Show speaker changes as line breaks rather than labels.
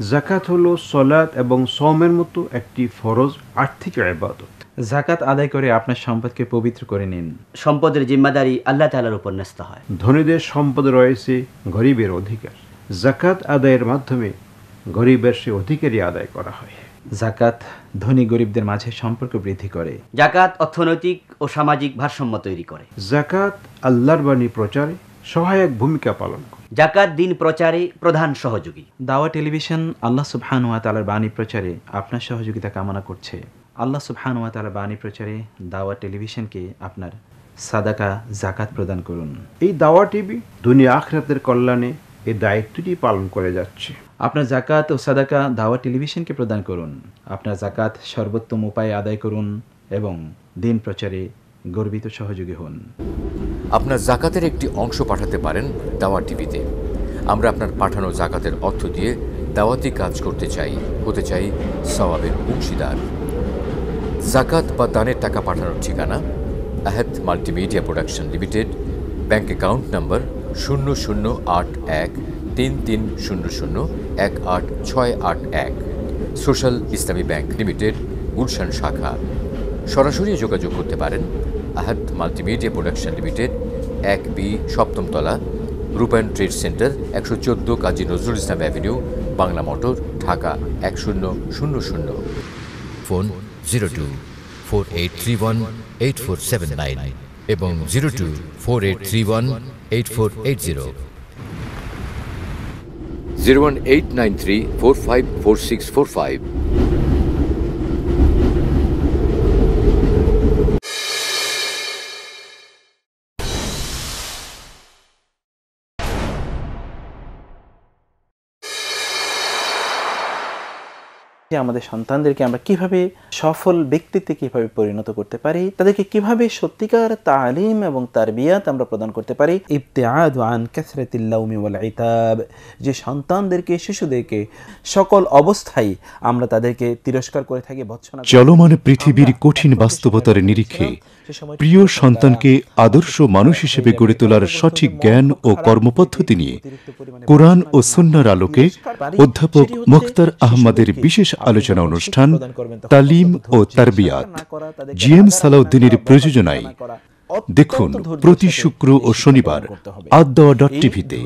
জাকাত হলো সলাৎ এবং সমের মতো একটি ফরজ আর্থিক ইবাদত।
জাকাত আদায় করে আপনার সম্পদকে পবিত্র করে নিন।
সম্পদের জিম্মাদারি আল্লাহ তালার উপর ন্যস্ত হয়।
ধনীদের সম্পদ রয়েছে গরিবের অধিকার। জাকাত আদায়ের মাধ্যমে গরিবের সে অধিকারই আদায় করা হয়।
জাকাত ধনী গরিবদের মাঝে সম্পর্ক বৃদ্ধি করে।
জাকাত অর্থনৈতিক ও সামাজিক ভারসাম্য তৈরি করে।
জাকাত আল্লাহর বাণী প্রচারে সহায়ক ভূমিকা পালন করে।
জাকাত দিন প্রচারে প্রধান সহযোগী।
দাওয়া টেলিভিশন আল্লাহ সুবহানুয়া তালার বাণী প্রচারে আপনার সহযোগিতা কামনা করছে। আল্লাহ সুবহানুয়া তালার বাণী প্রচারে দাওয়া টেলিভিশনকে আপনার সাদাকা জাকাত প্রদান করুন।
এই দাওয়া টিভি দুনিয়া আখরাতের কল্যাণে এই দায়িত্বটি পালন করে যাচ্ছে।
আপনার জাকাত ও সাদাকা দাওয়া টেলিভিশনকে প্রদান করুন। আপনার জাকাত সর্বোত্তম উপায়ে আদায় করুন এবং দিন প্রচারে গর্বিত সহযোগী হন।
আপনার জাকাতের একটি অংশ পাঠাতে পারেন দাওয়া টিভিতে। আমরা আপনার পাঠানো জাকাতের অর্থ দিয়ে দাওয়াতি কাজ করতে চাই, হতে চাই সওয়াবের অংশীদার। জাকাত বা দানের টাকা পাঠানোর ঠিকানা Ahad multimedia production limited, bank account number শূন্য শূন্য আট এক তিন তিন শূন্য শূন্য এক আট ছয় আট এক। সোশ্যাল ইসলামী ব্যাংক লিমিটেড, গুলশান শাখা। সরাসরি যোগাযোগ করতে পারেন আহাদ মাল্টিমিডিয়া প্রোডাকশন লিমিটেড এক বি সপ্তমতলা রূপায়ণ ট্রেড সেন্টার একশো চোদ্দ কাজী নজরুল ইসলাম অ্যাভিনিউ বাংলা মোটর ঢাকা এক শূন্য শূন্য শূন্য। Phone zero two four eight three one eight four seven nine এবং zero two four eight three one eight four eight zero. Zero one eight nine three four five four six four five.
যে আমাদের সন্তানদেরকে আমরা কীভাবে সফল ব্যক্তিত্বে কীভাবে পরিণত করতে পারি তাদেরকে কীভাবে সত্যিকার তালিম এবং তারবিয়াত আমরা প্রদান করতে পারি। ইবতিআদ আন কাসরাতিল্লাউমি ওয়াল ইতাব যে সন্তানদেরকে শিশুদেরকে সকল অবস্থায় আমরা তাদেরকে তিরস্কার করে থাকি ভৎসনা
চলমান পৃথিবীর কঠিন বাস্তবতার নিরিখে প্রিয় সন্তানকে আদর্শ মানুষ হিসেবে গড়ে তোলার সঠিক জ্ঞান ও কর্মপদ্ধতি নিয়ে কোরআন ও সুন্নার আলোকে অধ্যাপক মুখতার আহমদের বিশেষ আলোচনা অনুষ্ঠান তালিম ও তারবিয়াত। জি এম সালাউদ্দিনের প্রযোজনায় দেখুন প্রতি শুক্র ও শনিবার আদওয়া ডট টিভিতে।